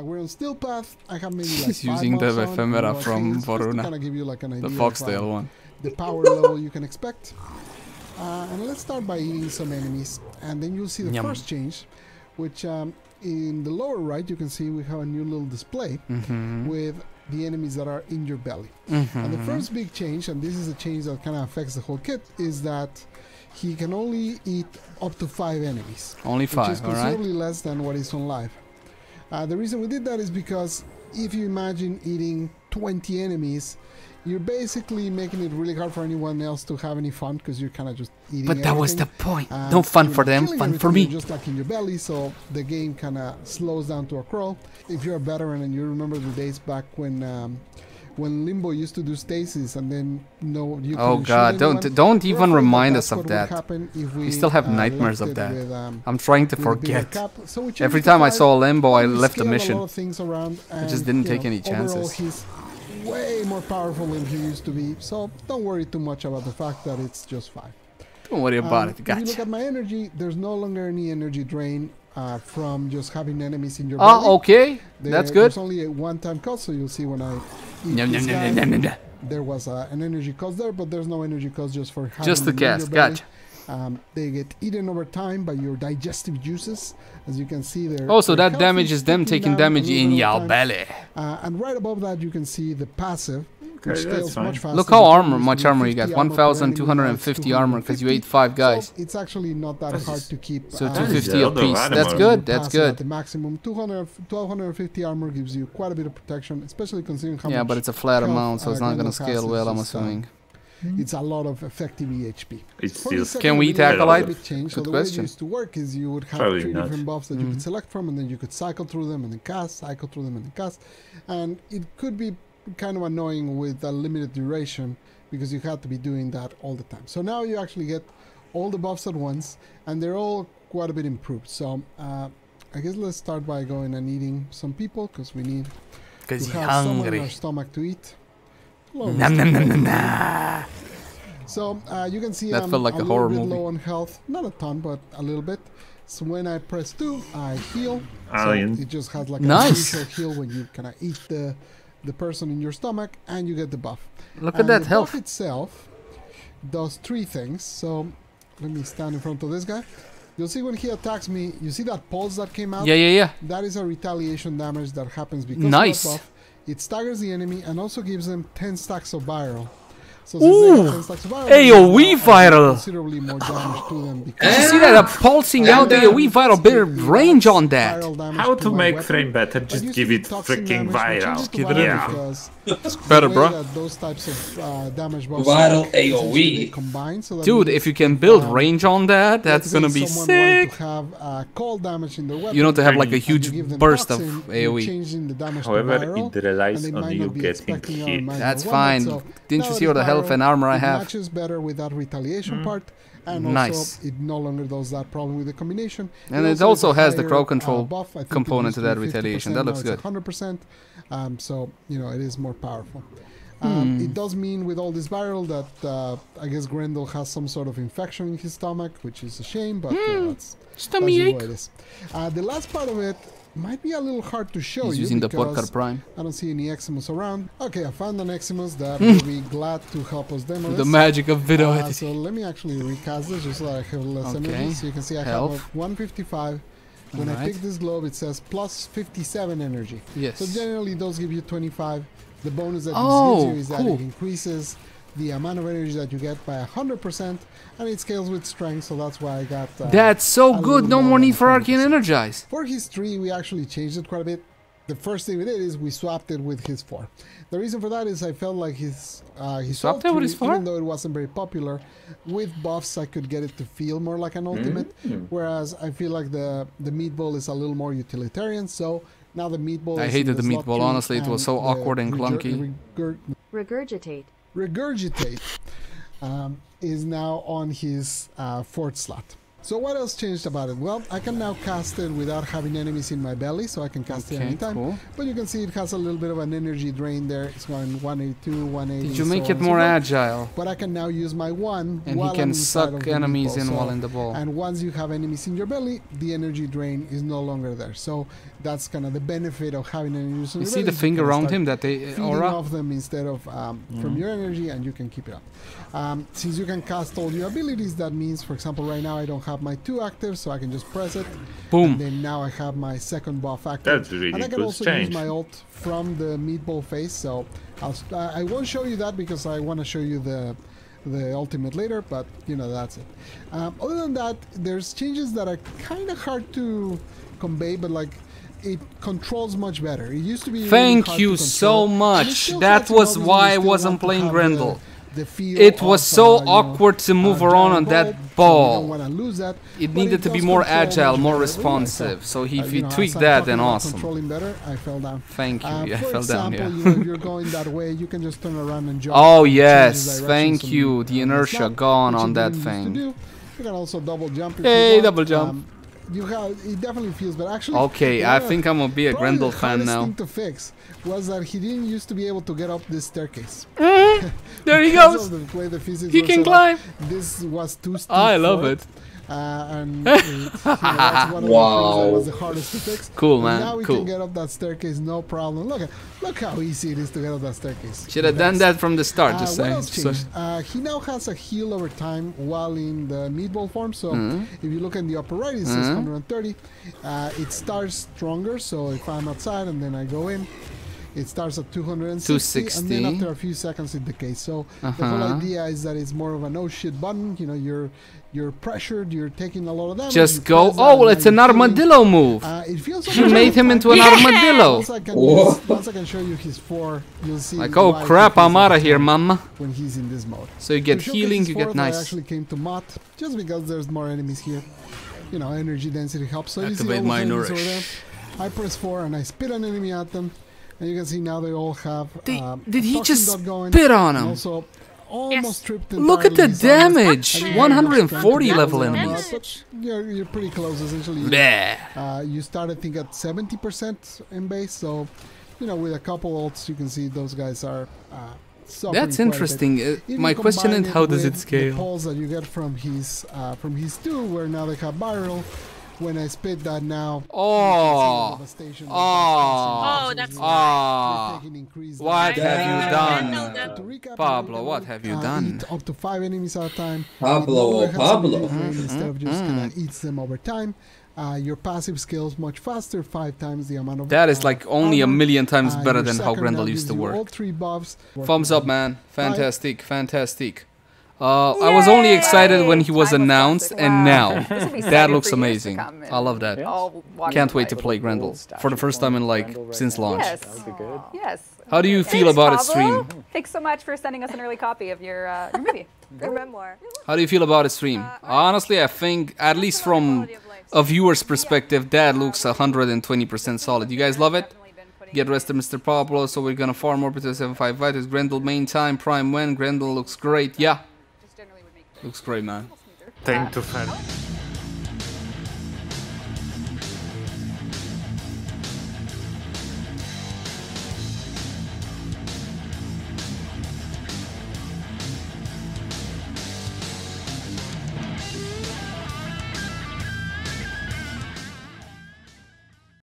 Uh, we're on Steel Path. I have maybe like He's using the ephemera from things, just to Voruna. kinda give you like an idea The of, Foxtail uh, one. the power level you can expect. Uh, and let's start by eating some enemies, and then you'll see the Yum. first change, which um, in the lower right you can see we have a new little display Mm-hmm. with the enemies that are in your belly. Mm-hmm. And the first big change, and this is a change that kind of affects the whole kit, is that he can only eat up to five enemies, Only five, which is five, alright? considerably less than what is on live. Uh, the reason we did that is because if you imagine eating 20 enemies, you're basically making it really hard for anyone else to have any fun because you're kind of just eating. But that was the point. And No fun for them, fun for me. just like in your belly, so the game kind of slows down to a crawl. If you're a veteran and you remember the days back when um, when Limbo used to do stasis and then no, you Oh god, don't don't even remind us of that. if We still have uh, nightmares of that. with, um, I'm trying to with a bigger forget. cap. So Every time I saw Limbo, I left the mission. lot of things around I just didn't take know, any chances. he's way more powerful than he used to be. So don't worry too much about the fact that it's just five. Don't worry about Um, it. If you look at my energy, there's no longer any energy drain uh, from just having enemies in your. Oh, okay. That's good. There's only a one-time cost, so you'll see when I guy, there was uh, an energy cost there, but there's no energy cost just for Just the them in your cast. belly. Gotcha. Um, they get eaten over time by your digestive juices, as you can see there. Oh, so that damage is them taking damage in your belly. belly. Uh, and right above that, you can see the passive, Okay, which that's fine. much. Look how armor, damage much armor you got. armor per enemy, now it's 1,250 armor because you ate five guys. So it's actually not that That's hard to keep. So uh, 250 a lot of apiece. That's good. That's pass At good. the maximum, 200, 1250 armor gives you quite a bit of protection, especially considering how Yeah, much but it's a flat amount, so uh, it's not gonna scale well. I'm It's just, uh, assuming. it's a lot of effective EHP. It's For still Can we eat ability, Acolyte? it's a bit changed. So Good the way it used to work is you would have Probably three not. different buffs that you Mhm. could select from, and then you could cycle through them and then cast, cycle through them and then cast, and it could be kind of annoying with a limited duration because you had to be doing that all the time. So now you actually get all the buffs at once, and they're all quite a bit improved. So uh, I guess let's start by going and eating some people because we need Because to you're have someone in our stomach to eat. Hello, Nom Mr. nom nom President. nom nom. So uh, you can see That I'm felt like a little horror bit movie. low on health, not a ton, but a little bit. So when I press two, I heal. Alien. So it just has like Nice. a initial heal when you kind of eat the the person in your stomach, and you get the buff. Look at that the health. buff itself does three things. So let me stand in front of this guy. You'll see when he attacks me. You see that pulse that came out. Yeah, yeah, yeah. That is a retaliation damage that happens because Nice. of that buff. It staggers the enemy and also gives them 10 stacks of viral. So Ooh. they have 10 viral, AoE they now viral. Considerably more damage to them Did you see that? Uh, pulsing out the And, AoE vital bit of range on that. How to make frame better? Just give it freaking damage, we changed viral. it Give it viral everything. Better, bro. those types of uh, damage buffs Viral AoE. they so Dude, if you can build um, range on that, that's let's gonna be someone wanted sick. To have uh, cold damage in their weapon, You know, to have like a huge and you give them burst of AoE. changing the damage to However, it relies on you getting hit. That's fine. Didn't you see what the health viral, and armor I it have? matches better with that retaliation part, and Nice. also it no longer does that problem with the combination. And it is also a has the higher, crow uh, control buff. I think it component to that retaliation. 50%, That looks good. 100%. Um, so you know it is more powerful. Um, Hmm. It does mean with all this viral that uh, I guess Grendel has some sort of infection in his stomach, which is a shame, but Hmm. uh, that's, that's Stomach just what it is. Uh, the last part of it might be a little hard to show He's you using the Porcar Prime. I don't see any Eximus around. Okay, I found an Eximus that will be glad to help us demo Hmm. The magic of video Uh, so let me actually recast this just so I have less Okay. energy. So you can see I Health. have a 155. When I pick this globe, it says plus 57 energy. Yes. So generally, those give you 25. The bonus that Oh, this gives you is that it increases the amount of energy that you get by 100%, and it scales with strength, so that's why I got... Uh, That's so good. No more more need for Arcane Energize. For his 3, we actually changed it quite a bit. The first thing we did is we swapped it with his 4. The reason for that is I felt like his uh, his swapped it with his 4? Even though it wasn't very popular, with buffs I could get it to feel more like an ultimate. Mm. Whereas I feel like the the meatball is a little more utilitarian. So now the meatball. I is hated in the meatball, honestly, it was so awkward and regur- clunky. regur- Regurgitate. Regurgitate um, is now on his uh, fourth slot. So what else changed about it? Well, I can now cast it without having enemies in my belly, so I can cast it anytime. cool. But you can see it has a little bit of an energy drain there. It's going 182, 180. Did you so make on it and so more agile? But I can now use my one And he can suck enemies in So- while in the ball. And once you have enemies in your belly, the energy drain is no longer there. So that's kind of the benefit of having enemies You see belly. the thing around him, that they feeding aura? off them instead of um, from your energy, and you can keep it up. Um, since you can cast all your abilities, that means, for example, right now I don't have my two active, so I can just press it. Boom. And then now I have my second buff active. That's really And I can also change. use my ult from the meatball face, So I'll, st- I won't show you that because I want to show you the the ultimate later. But you know that's it. Um, other than that, there's changes that are kind of hard to convey, but like. It controls much better. It used to be. Thank hard you so control. And it much. That was why I wasn't playing have Grendel. The, the feel It was of, so uh, you know, awkward to move uh, around on that bulb, so you ball. that. It needed to be more agile, more responsive. So uh, if you you know, as that, then awesome. Better, I fell down. Thank you. Uh, Yeah, I fell down. Yeah. you know, if you're going that way, you can just turn around and jump. Oh and change the yes, thank you. uh, The inertia gone on that didn't used to thing. You can also double jump. Hey, double jump. Um, you have it definitely feels, but actually. Okay, I think I'm gonna be a Grendel fan now. thing to fix was that he didn't used to be able to get up this staircase. Mm-hmm. There he goes. the the He can up, climb. This was too steep. I love for it. Uh, and it, you know, that's one of the things that Wow. was the hardest to fix. Cool, But man, Now we cool. can get up that staircase, no problem. Look, at, look how easy it is to get up that staircase. Should have done that from the start. Uh, Just what saying. So- Uh, he now has a heal over time while in the meatball form. So Mm-hmm. if you look in the upper right, it says 130. Uh, it starts stronger. So if I'm outside and then I go in, it starts at 260, and then after a few seconds it decays. So the whole Uh-huh. idea is that it's more of a no shit button. You know, you're you're pressured, you're taking a lot of damage. Just go. Oh, well, it's an you're armadillo move. Uh, it feels He almost made him into an Yeah. armadillo. Once I can, Whoa. once I can show you his four, you'll see. Like, oh crap, I'm out of here, mama. When he's in this mode. So you get healing, his you get fourth, I nice. actually came to Mot just because there's more enemies here. You know, energy density helps. So you see Activate all my those enemies over nourish. I press four and I spit an enemy at them, and you can see now they all have. They- um, did he just dot spit on him? Also, almost tripped Look at the entirely damage. 140 level trying enemies. get but You're, you're pretty close, essentially. Bleh. Uh, you start, I think, at 70% in base, so, you know, with a couple ults, you can see those guys are uh, That's quite a bit. interesting. Uh, my question combine is, how does it scale? The pulls that you get from his uh, from his two, where now they have viral. When I spit that now, Oh. devastation. Oh. Oh, that's Ah. What have you done? To Pablo, what have you uh, done? Up to five enemies at a time. Pablo, It no oh, longer has Pablo. Instead of just Mm-hmm. kind of eats them over time. Uh, your passive scales much faster, five times the amount of. That is like only a million times Uh, better your than how Grendel used to gives you All work. three buffs. Thumbs up, man. Fantastic, fantastic. Uh, I was only excited when he was announced, and now This that looks for years to amazing. I love that. I'll Can't wait to play Grendel for the first time in like since launch. Yes. Yes. How do you feel Thanks, about it, stream? Thanks so much for sending us an early copy of your, uh, your movie. Your memoir. How do you feel about it, stream? Honestly, I think at least from a viewer's perspective, that looks 120% solid. You guys love it? Get rested, Mr. Pablo. So we're gonna farm more to 75 fighters. Grendel main time, prime when. Grendel looks great. Yeah, looks great, man. Time to fan.